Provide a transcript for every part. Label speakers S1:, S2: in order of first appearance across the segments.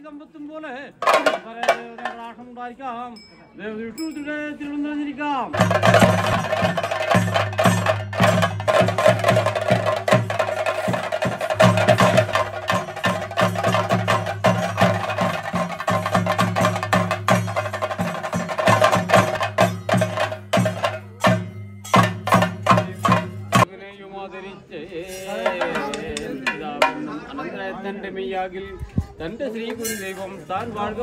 S1: മാണ്ഡവായ ശ്രീ സമ്പത്തും പോലെ ഉണ്ടായിരിക്കാം തിരുവനന്തപുരം അനന്തരത്തിന്റെ മെയ്യാകിൽ തന്റെ ശ്രീ ഗുരുദൈവം താൻ വാഴ്ക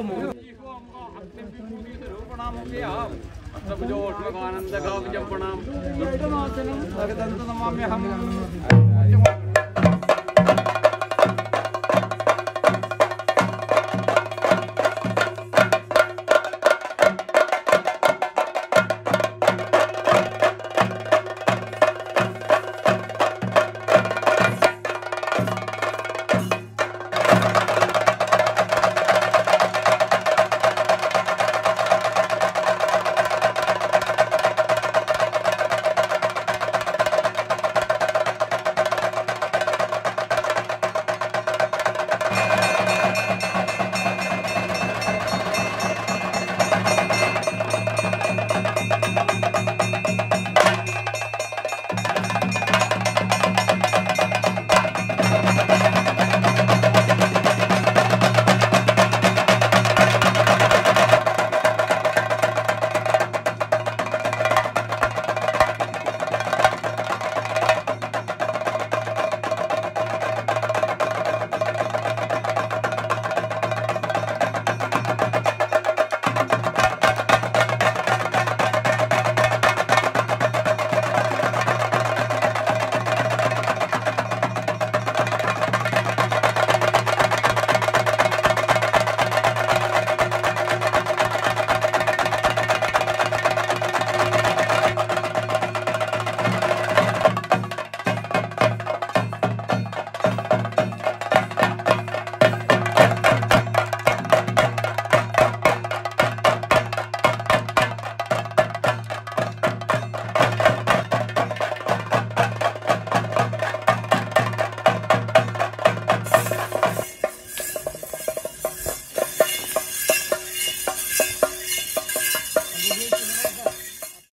S1: അഷ്ടഭുജോഷ്മകാനന്ദകാവിജം പ്രണാം ദുഷ്ടനാശനം ഭഗതന്ത നമാമ്യഹം